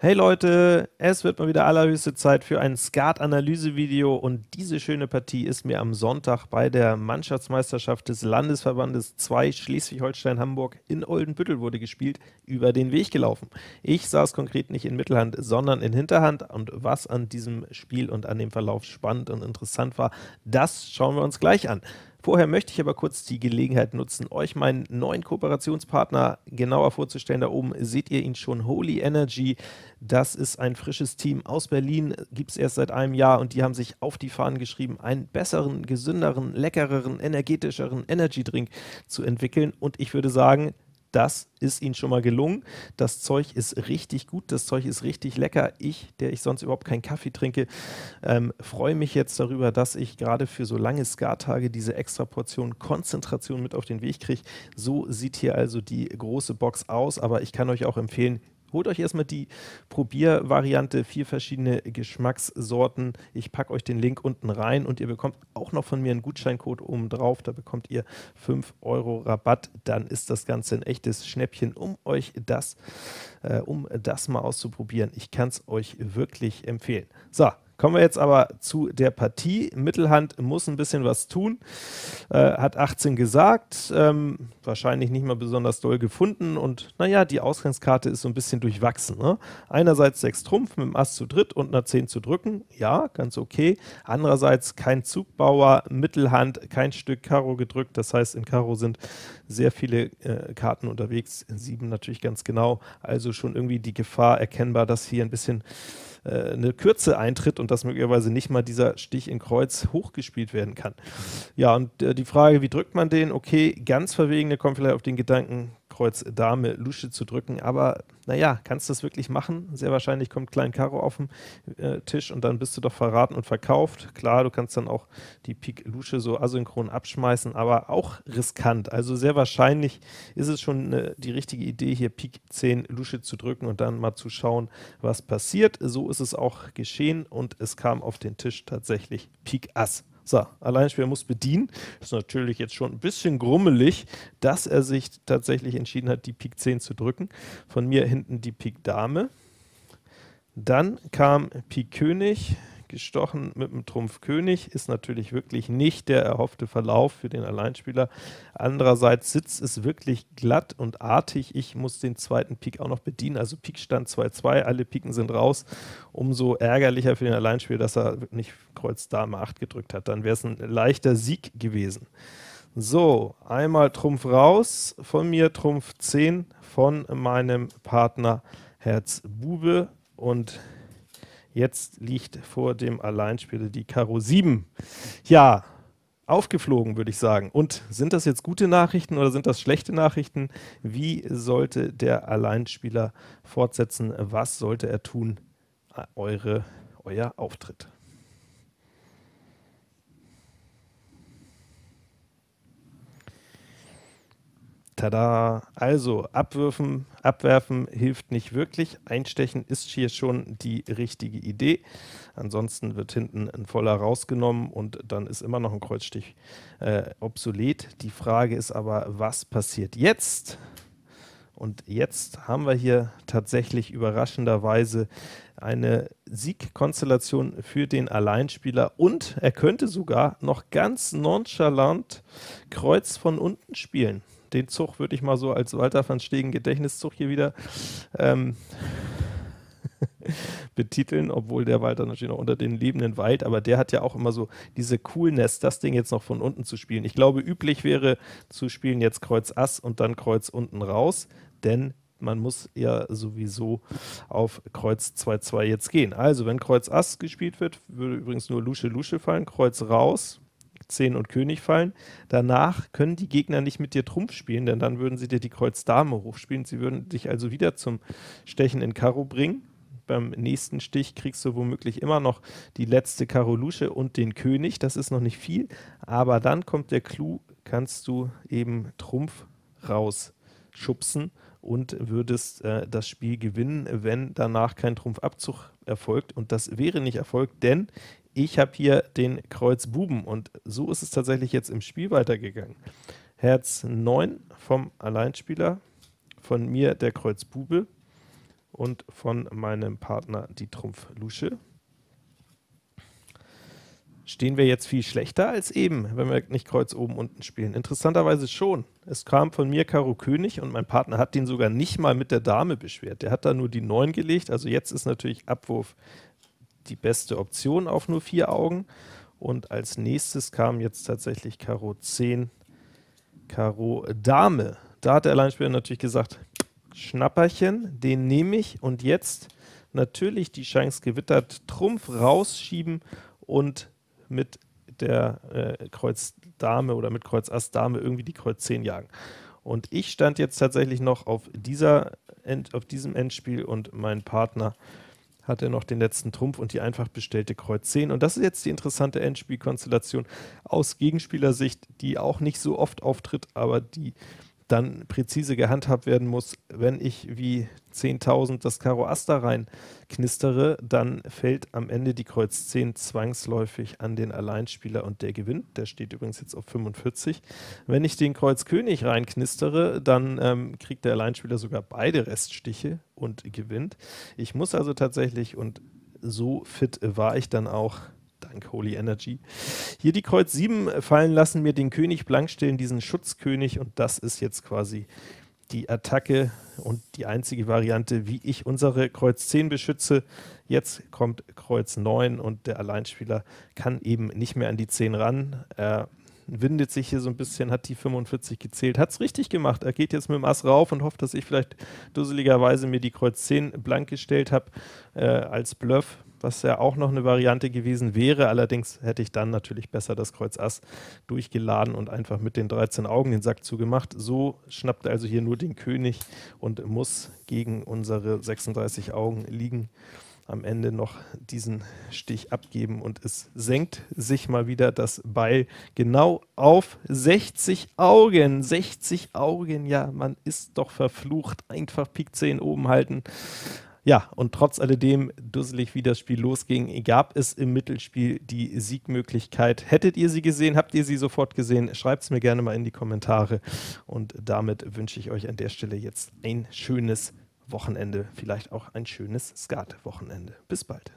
Hey Leute, es wird mal wieder allerhöchste Zeit für ein Skat-Analyse-Video und diese schöne Partie ist mir am Sonntag bei der Mannschaftsmeisterschaft des Landesverbandes 2 Schleswig-Holstein-Hamburg in Oldenbüttel wurde gespielt, über den Weg gelaufen. Ich saß konkret nicht in Mittelhand, sondern in Hinterhand und was an diesem Spiel und an dem Verlauf spannend und interessant war, das schauen wir uns gleich an. Vorher möchte ich aber kurz die Gelegenheit nutzen, euch meinen neuen Kooperationspartner genauer vorzustellen. Da oben seht ihr ihn schon, Holy Energy. Das ist ein frisches Team aus Berlin, gibt es erst seit einem Jahr und die haben sich auf die Fahnen geschrieben, einen besseren, gesünderen, leckereren, energetischeren Energy Drink zu entwickeln. Und ich würde sagen, das ist ihnen schon mal gelungen. Das Zeug ist richtig gut, das Zeug ist richtig lecker. Ich, der ich sonst überhaupt keinen Kaffee trinke, ähm, freue mich jetzt darüber, dass ich gerade für so lange Skat-Tage diese extra Portion Konzentration mit auf den Weg kriege. So sieht hier also die große Box aus, aber ich kann euch auch empfehlen, Holt euch erstmal die Probiervariante, vier verschiedene Geschmackssorten. Ich packe euch den Link unten rein und ihr bekommt auch noch von mir einen Gutscheincode oben drauf. Da bekommt ihr 5 Euro Rabatt. Dann ist das Ganze ein echtes Schnäppchen, um euch das, äh, um das mal auszuprobieren. Ich kann es euch wirklich empfehlen. So, Kommen wir jetzt aber zu der Partie. Mittelhand muss ein bisschen was tun, äh, hat 18 gesagt, ähm, wahrscheinlich nicht mal besonders doll gefunden und naja, die Ausgangskarte ist so ein bisschen durchwachsen. Ne? Einerseits 6 Trumpf mit dem Ass zu dritt und einer 10 zu drücken, ja, ganz okay. Andererseits kein Zugbauer, Mittelhand, kein Stück Karo gedrückt, das heißt in Karo sind sehr viele äh, Karten unterwegs, 7 natürlich ganz genau, also schon irgendwie die Gefahr erkennbar, dass hier ein bisschen äh, eine Kürze eintritt und dass möglicherweise nicht mal dieser Stich in Kreuz hochgespielt werden kann. Ja, und äh, die Frage, wie drückt man den? Okay, ganz Verwegene kommt vielleicht auf den Gedanken, Kreuz Dame Lusche zu drücken, aber naja, kannst du das wirklich machen? Sehr wahrscheinlich kommt Klein Karo auf den äh, Tisch und dann bist du doch verraten und verkauft. Klar, du kannst dann auch die Pik Lusche so asynchron abschmeißen, aber auch riskant. Also sehr wahrscheinlich ist es schon äh, die richtige Idee, hier Pik 10 Lusche zu drücken und dann mal zu schauen, was passiert. So ist es auch geschehen und es kam auf den Tisch tatsächlich Pik Ass. So, Alleinspieler muss bedienen. Ist natürlich jetzt schon ein bisschen grummelig, dass er sich tatsächlich entschieden hat, die Pik 10 zu drücken. Von mir hinten die Pik Dame. Dann kam Pik König, gestochen mit dem Trumpf König, ist natürlich wirklich nicht der erhoffte Verlauf für den Alleinspieler. Andererseits sitzt es wirklich glatt und artig. Ich muss den zweiten Pik auch noch bedienen, also Pik stand 2-2, alle Piken sind raus. Umso ärgerlicher für den Alleinspieler, dass er nicht Kreuz Dame 8 gedrückt hat. Dann wäre es ein leichter Sieg gewesen. So, einmal Trumpf raus, von mir Trumpf 10, von meinem Partner Herz Bube und Jetzt liegt vor dem Alleinspieler die Karo 7. Ja, aufgeflogen, würde ich sagen. Und sind das jetzt gute Nachrichten oder sind das schlechte Nachrichten? Wie sollte der Alleinspieler fortsetzen? Was sollte er tun? Eure, euer Auftritt. Tada! Also, abwürfen, abwerfen hilft nicht wirklich. Einstechen ist hier schon die richtige Idee. Ansonsten wird hinten ein voller rausgenommen und dann ist immer noch ein Kreuzstich äh, obsolet. Die Frage ist aber, was passiert jetzt? Und jetzt haben wir hier tatsächlich überraschenderweise eine Siegkonstellation für den Alleinspieler und er könnte sogar noch ganz nonchalant Kreuz von unten spielen den Zug würde ich mal so als Walter van Stegen Gedächtniszug hier wieder ähm, betiteln, obwohl der Walter natürlich noch unter den lebenden Wald, aber der hat ja auch immer so diese Coolness, das Ding jetzt noch von unten zu spielen. Ich glaube, üblich wäre zu spielen jetzt Kreuz Ass und dann Kreuz unten raus, denn man muss ja sowieso auf Kreuz 2-2 jetzt gehen. Also, wenn Kreuz Ass gespielt wird, würde übrigens nur Lusche Lusche fallen, Kreuz raus, 10 und König fallen. Danach können die Gegner nicht mit dir Trumpf spielen, denn dann würden sie dir die Kreuz Dame hochspielen. Sie würden dich also wieder zum Stechen in Karo bringen. Beim nächsten Stich kriegst du womöglich immer noch die letzte Karo Lusche und den König. Das ist noch nicht viel, aber dann kommt der Clou, kannst du eben Trumpf rausschubsen und würdest äh, das Spiel gewinnen, wenn danach kein Trumpfabzug erfolgt. Und das wäre nicht erfolgt, denn ich habe hier den Kreuz Buben und so ist es tatsächlich jetzt im Spiel weitergegangen. Herz 9 vom Alleinspieler, von mir der Kreuz Bube, und von meinem Partner die Trumpf-Lusche. Stehen wir jetzt viel schlechter als eben, wenn wir nicht Kreuz oben unten spielen? Interessanterweise schon. Es kam von mir Karo König und mein Partner hat den sogar nicht mal mit der Dame beschwert. Der hat da nur die 9 gelegt, also jetzt ist natürlich Abwurf die beste Option auf nur vier Augen. Und als nächstes kam jetzt tatsächlich Karo 10, Karo Dame. Da hat der Alleinspieler natürlich gesagt, Schnapperchen, den nehme ich und jetzt natürlich die Chance gewittert, Trumpf rausschieben und mit der äh, Kreuz Dame oder mit Kreuz Ass Dame irgendwie die Kreuz 10 jagen. Und ich stand jetzt tatsächlich noch auf, dieser End, auf diesem Endspiel und mein Partner hatte noch den letzten Trumpf und die einfach bestellte Kreuz 10. Und das ist jetzt die interessante Endspielkonstellation aus Gegenspielersicht, die auch nicht so oft auftritt, aber die dann präzise gehandhabt werden muss. Wenn ich wie 10.000 das Karo da rein knistere, dann fällt am Ende die Kreuz 10 zwangsläufig an den Alleinspieler und der gewinnt. Der steht übrigens jetzt auf 45. Wenn ich den Kreuz König rein knistere, dann ähm, kriegt der Alleinspieler sogar beide Reststiche und gewinnt. Ich muss also tatsächlich, und so fit war ich dann auch, Dank Holy Energy. Hier die Kreuz 7 fallen lassen, mir den König blank stellen, diesen Schutzkönig und das ist jetzt quasi die Attacke und die einzige Variante, wie ich unsere Kreuz 10 beschütze. Jetzt kommt Kreuz 9 und der Alleinspieler kann eben nicht mehr an die 10 ran. Er windet sich hier so ein bisschen, hat die 45 gezählt, hat es richtig gemacht. Er geht jetzt mit dem Ass rauf und hofft, dass ich vielleicht dusseligerweise mir die Kreuz 10 blank gestellt habe äh, als Bluff was ja auch noch eine Variante gewesen wäre. Allerdings hätte ich dann natürlich besser das Kreuz Ass durchgeladen und einfach mit den 13 Augen den Sack zugemacht. So schnappt er also hier nur den König und muss gegen unsere 36 Augen liegen am Ende noch diesen Stich abgeben und es senkt sich mal wieder das Beil genau auf 60 Augen. 60 Augen, ja, man ist doch verflucht. Einfach Pik 10 oben halten. Ja, und trotz alledem, dusselig wie das Spiel losging, gab es im Mittelspiel die Siegmöglichkeit. Hättet ihr sie gesehen? Habt ihr sie sofort gesehen? Schreibt es mir gerne mal in die Kommentare. Und damit wünsche ich euch an der Stelle jetzt ein schönes Wochenende, vielleicht auch ein schönes Skat-Wochenende. Bis bald.